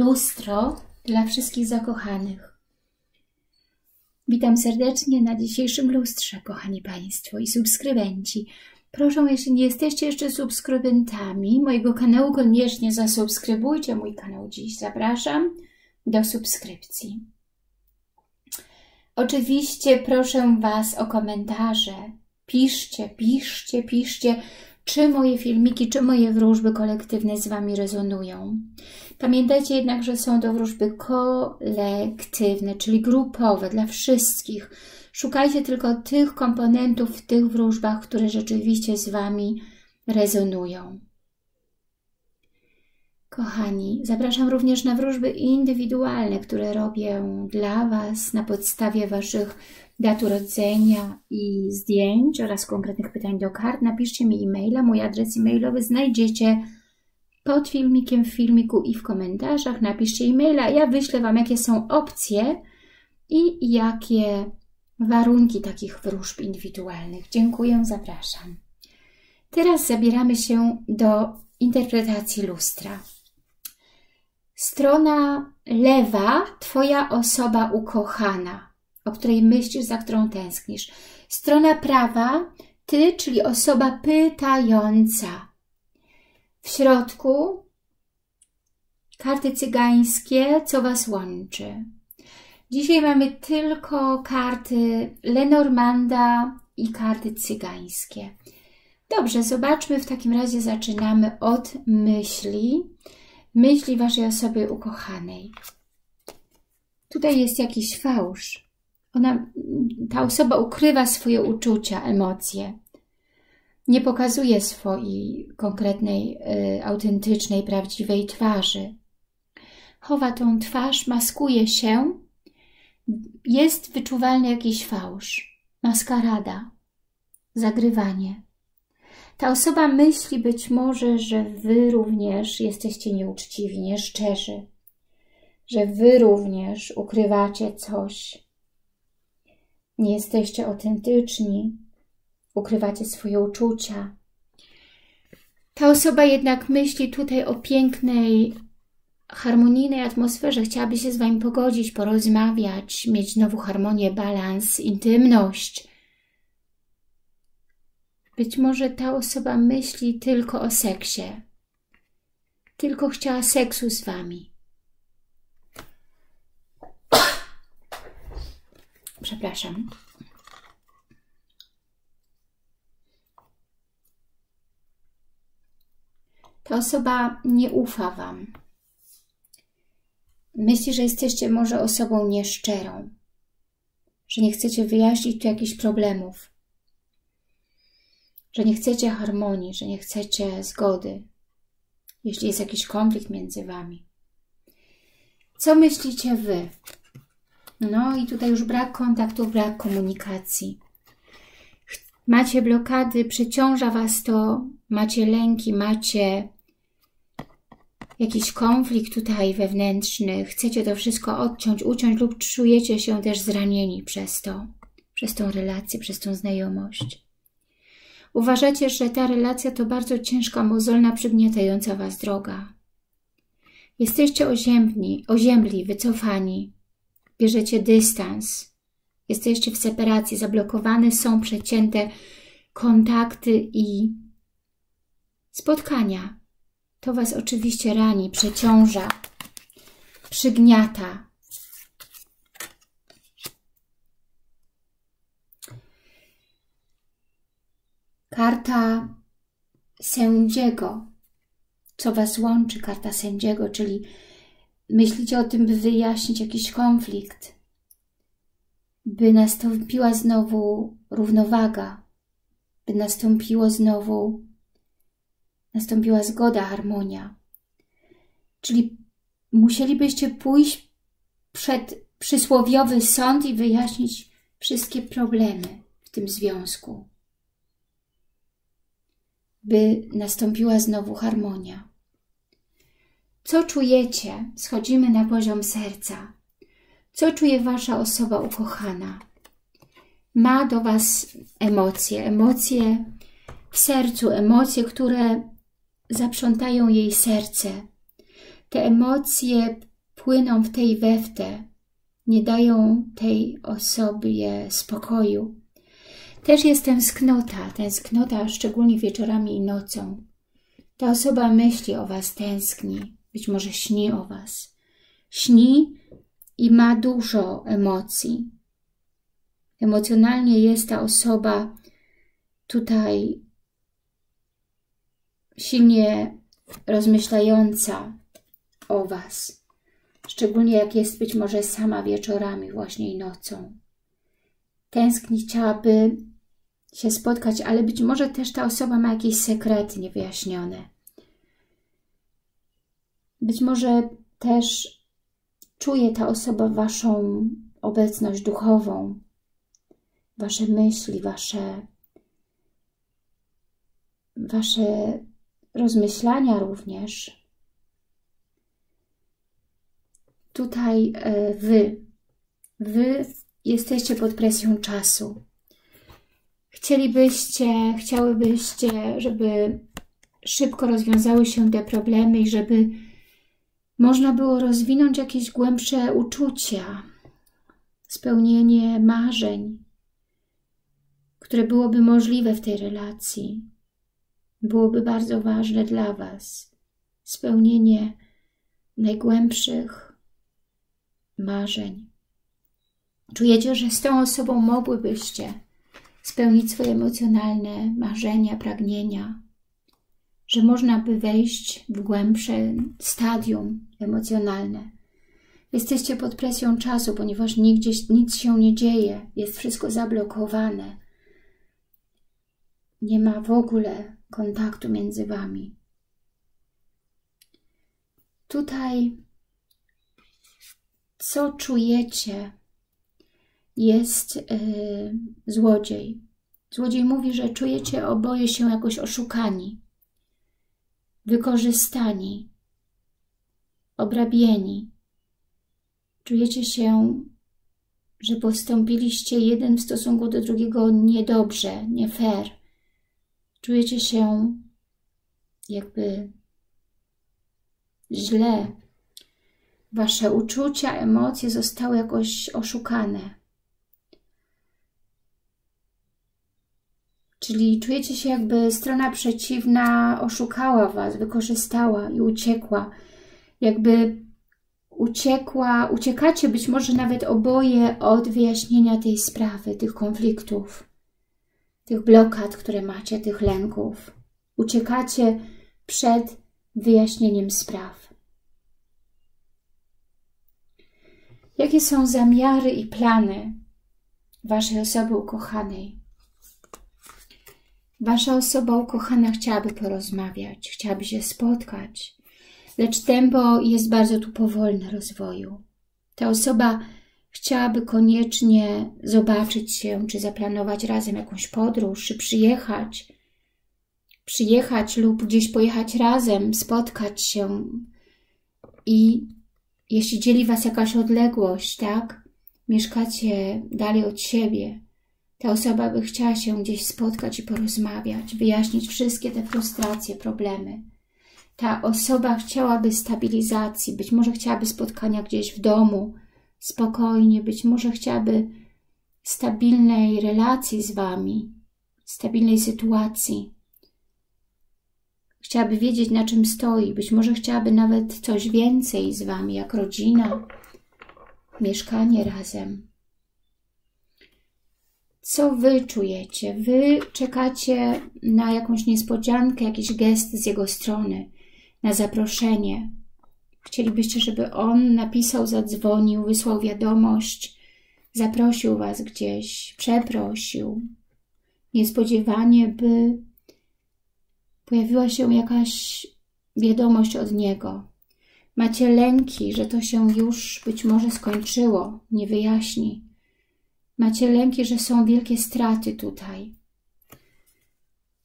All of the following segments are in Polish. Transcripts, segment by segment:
Lustro dla wszystkich zakochanych. Witam serdecznie na dzisiejszym lustrze, kochani Państwo i subskrybenci. Proszę, jeśli nie jesteście jeszcze subskrybentami mojego kanału, koniecznie zasubskrybujcie mój kanał dziś. Zapraszam do subskrypcji. Oczywiście proszę Was o komentarze. Piszcie, piszcie, piszcie czy moje filmiki, czy moje wróżby kolektywne z Wami rezonują. Pamiętajcie jednak, że są to wróżby kolektywne, czyli grupowe, dla wszystkich. Szukajcie tylko tych komponentów w tych wróżbach, które rzeczywiście z Wami rezonują. Kochani, zapraszam również na wróżby indywidualne, które robię dla Was na podstawie Waszych dat urodzenia i zdjęć oraz konkretnych pytań do kart. Napiszcie mi e-maila. Mój adres e-mailowy znajdziecie pod filmikiem, w filmiku i w komentarzach. Napiszcie e-maila. Ja wyślę Wam, jakie są opcje i jakie warunki takich wróżb indywidualnych. Dziękuję, zapraszam. Teraz zabieramy się do interpretacji lustra. Strona lewa, Twoja osoba ukochana o której myślisz, za którą tęsknisz. Strona prawa, ty, czyli osoba pytająca. W środku karty cygańskie, co Was łączy. Dzisiaj mamy tylko karty Lenormanda i karty cygańskie. Dobrze, zobaczmy, w takim razie zaczynamy od myśli, myśli Waszej osoby ukochanej. Tutaj jest jakiś fałsz ona, ta osoba ukrywa swoje uczucia, emocje. Nie pokazuje swojej konkretnej, y, autentycznej, prawdziwej twarzy. Chowa tą twarz, maskuje się. Jest wyczuwalny jakiś fałsz, maskarada, zagrywanie. Ta osoba myśli być może, że wy również jesteście nieuczciwi, nieszczerzy, że wy również ukrywacie coś, nie jesteście autentyczni, ukrywacie swoje uczucia. Ta osoba jednak myśli tutaj o pięknej, harmonijnej atmosferze, chciałaby się z Wami pogodzić, porozmawiać, mieć znowu harmonię, balans, intymność. Być może ta osoba myśli tylko o seksie. Tylko chciała seksu z Wami. Przepraszam. Ta osoba nie ufa Wam. Myśli, że jesteście może osobą nieszczerą, że nie chcecie wyjaśnić tu jakichś problemów, że nie chcecie harmonii, że nie chcecie zgody, jeśli jest jakiś konflikt między Wami. Co myślicie Wy? No i tutaj już brak kontaktu, brak komunikacji. Macie blokady, przeciąża Was to, macie lęki, macie jakiś konflikt tutaj wewnętrzny, chcecie to wszystko odciąć, uciąć lub czujecie się też zranieni przez to, przez tą relację, przez tą znajomość. Uważacie, że ta relacja to bardzo ciężka, mozolna, przygniatająca Was droga. Jesteście oziębni, oziębli, wycofani, bierzecie dystans, jesteście w separacji, zablokowane są przecięte kontakty i spotkania. To Was oczywiście rani, przeciąża, przygniata. Karta sędziego, co Was łączy, karta sędziego, czyli myślicie o tym, by wyjaśnić jakiś konflikt, by nastąpiła znowu równowaga, by nastąpiło znowu, nastąpiła zgoda, harmonia. Czyli musielibyście pójść przed przysłowiowy sąd i wyjaśnić wszystkie problemy w tym związku, by nastąpiła znowu harmonia. Co czujecie? Schodzimy na poziom serca. Co czuje Wasza osoba ukochana? Ma do Was emocje, emocje w sercu, emocje, które zaprzątają jej serce. Te emocje płyną w tej we w te, nie dają tej osobie spokoju. Też jest tęsknota, tęsknota szczególnie wieczorami i nocą. Ta osoba myśli o Was, tęskni, być może śni o Was. Śni i ma dużo emocji. Emocjonalnie jest ta osoba tutaj silnie rozmyślająca o Was. Szczególnie jak jest być może sama wieczorami właśnie i nocą. Tęskni, chciałaby się spotkać, ale być może też ta osoba ma jakieś sekrety niewyjaśnione. Być może też czuje ta osoba Waszą obecność duchową, Wasze myśli, Wasze, wasze rozmyślania również. Tutaj e, Wy, Wy jesteście pod presją czasu. Chcielibyście, chciałybyście, żeby szybko rozwiązały się te problemy i żeby można było rozwinąć jakieś głębsze uczucia, spełnienie marzeń, które byłoby możliwe w tej relacji. Byłoby bardzo ważne dla Was spełnienie najgłębszych marzeń. Czujecie, że z tą osobą mogłybyście spełnić swoje emocjonalne marzenia, pragnienia, że można by wejść w głębsze stadium emocjonalne. Jesteście pod presją czasu, ponieważ nigdzie nic się nie dzieje, jest wszystko zablokowane. Nie ma w ogóle kontaktu między Wami. Tutaj, co czujecie, jest yy, złodziej. Złodziej mówi, że czujecie oboje się jakoś oszukani, wykorzystani, obrabieni. Czujecie się, że postąpiliście jeden w stosunku do drugiego niedobrze, nie fair. Czujecie się jakby źle. Wasze uczucia, emocje zostały jakoś oszukane. Czyli czujecie się jakby strona przeciwna oszukała Was, wykorzystała i uciekła. Jakby uciekła, uciekacie być może nawet oboje od wyjaśnienia tej sprawy, tych konfliktów, tych blokad, które macie, tych lęków. Uciekacie przed wyjaśnieniem spraw. Jakie są zamiary i plany Waszej osoby ukochanej? Wasza osoba ukochana chciałaby porozmawiać, chciałaby się spotkać, lecz tempo jest bardzo tu powolne rozwoju. Ta osoba chciałaby koniecznie zobaczyć się, czy zaplanować razem jakąś podróż, czy przyjechać, przyjechać lub gdzieś pojechać razem, spotkać się. I jeśli dzieli Was jakaś odległość, tak, mieszkacie dalej od siebie, ta osoba by chciała się gdzieś spotkać i porozmawiać, wyjaśnić wszystkie te frustracje, problemy. Ta osoba chciałaby stabilizacji, być może chciałaby spotkania gdzieś w domu, spokojnie, być może chciałaby stabilnej relacji z Wami, stabilnej sytuacji. Chciałaby wiedzieć, na czym stoi, być może chciałaby nawet coś więcej z Wami, jak rodzina, mieszkanie razem co Wy czujecie. Wy czekacie na jakąś niespodziankę, jakiś gest z jego strony, na zaproszenie. Chcielibyście, żeby on napisał, zadzwonił, wysłał wiadomość, zaprosił Was gdzieś, przeprosił. Niespodziewanie, by pojawiła się jakaś wiadomość od niego. Macie lęki, że to się już być może skończyło, nie wyjaśni. Macie lęki, że są wielkie straty tutaj.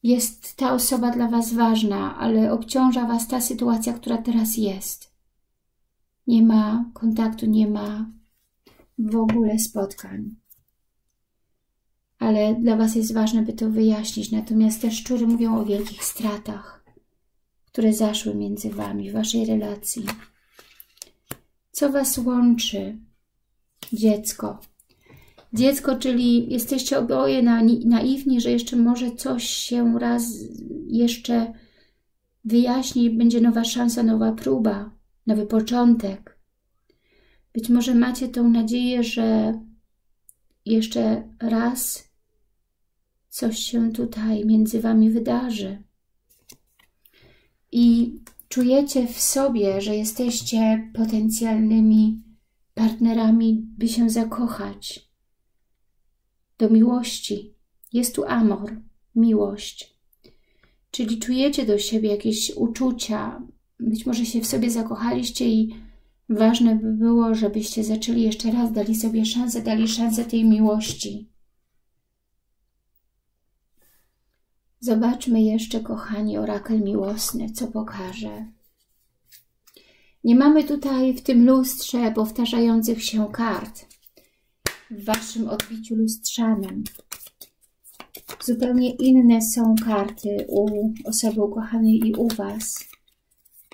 Jest ta osoba dla Was ważna, ale obciąża Was ta sytuacja, która teraz jest. Nie ma kontaktu, nie ma w ogóle spotkań. Ale dla Was jest ważne, by to wyjaśnić. Natomiast te szczury mówią o wielkich stratach, które zaszły między Wami w Waszej relacji. Co Was łączy? Dziecko. Dziecko, czyli jesteście oboje naiwni, że jeszcze może coś się raz jeszcze wyjaśni, będzie nowa szansa, nowa próba, nowy początek. Być może macie tą nadzieję, że jeszcze raz coś się tutaj między Wami wydarzy. I czujecie w sobie, że jesteście potencjalnymi partnerami, by się zakochać do miłości. Jest tu amor, miłość. Czyli czujecie do siebie jakieś uczucia, być może się w sobie zakochaliście i ważne by było, żebyście zaczęli jeszcze raz, dali sobie szansę, dali szansę tej miłości. Zobaczmy jeszcze, kochani, orakel miłosny, co pokaże. Nie mamy tutaj w tym lustrze powtarzających się kart w Waszym odbiciu lustrzanym. Zupełnie inne są karty u osoby ukochanej i u Was.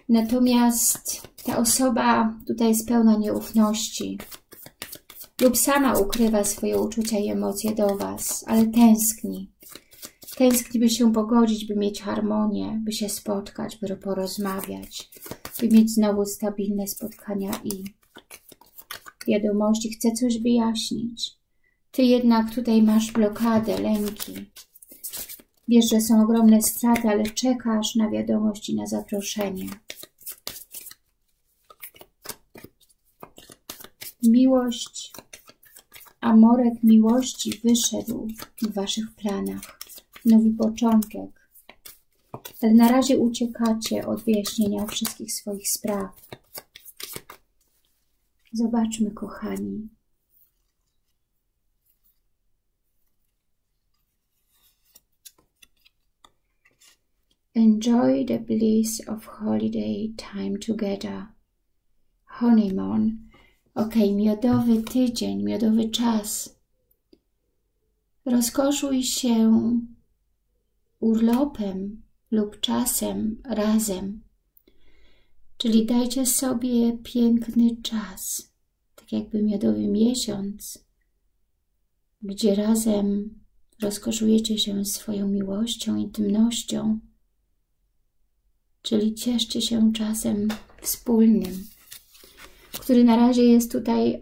Natomiast ta osoba tutaj jest pełna nieufności lub sama ukrywa swoje uczucia i emocje do Was, ale tęskni. Tęskni, by się pogodzić, by mieć harmonię, by się spotkać, by porozmawiać, by mieć znowu stabilne spotkania i wiadomości. Chce coś wyjaśnić. Ty jednak tutaj masz blokadę, lęki. Wiesz, że są ogromne straty, ale czekasz na wiadomość i na zaproszenie. Miłość, amorek miłości wyszedł w Waszych planach nowy początek. Ale na razie uciekacie od wyjaśnienia wszystkich swoich spraw. Zobaczmy, kochani. Enjoy the bliss of holiday time together. Honeymoon. Ok, miodowy tydzień, miodowy czas. Rozkoszuj się urlopem lub czasem razem. Czyli dajcie sobie piękny czas, tak jakby miodowy miesiąc, gdzie razem rozkoszujecie się swoją miłością, intymnością, czyli cieszcie się czasem wspólnym, który na razie jest tutaj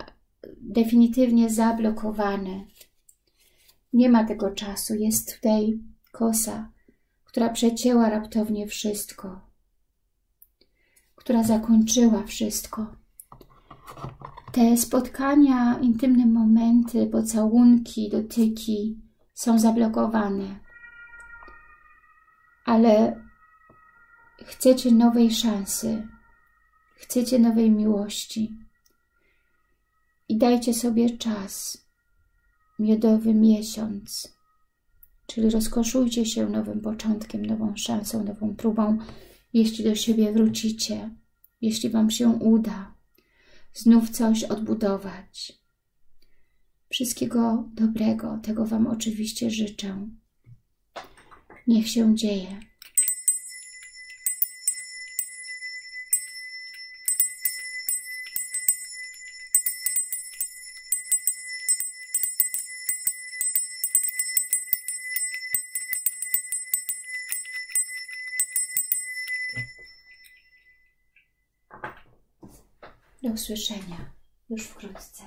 definitywnie zablokowany. Nie ma tego czasu, jest tutaj kosa, która przecięła raptownie wszystko, która zakończyła wszystko. Te spotkania, intymne momenty, pocałunki, dotyki są zablokowane. Ale chcecie nowej szansy, chcecie nowej miłości. I dajcie sobie czas, miodowy miesiąc, Czyli rozkoszujcie się nowym początkiem, nową szansą, nową próbą, jeśli do siebie wrócicie, jeśli Wam się uda znów coś odbudować. Wszystkiego dobrego, tego Wam oczywiście życzę. Niech się dzieje. Do usłyszenia już wkrótce.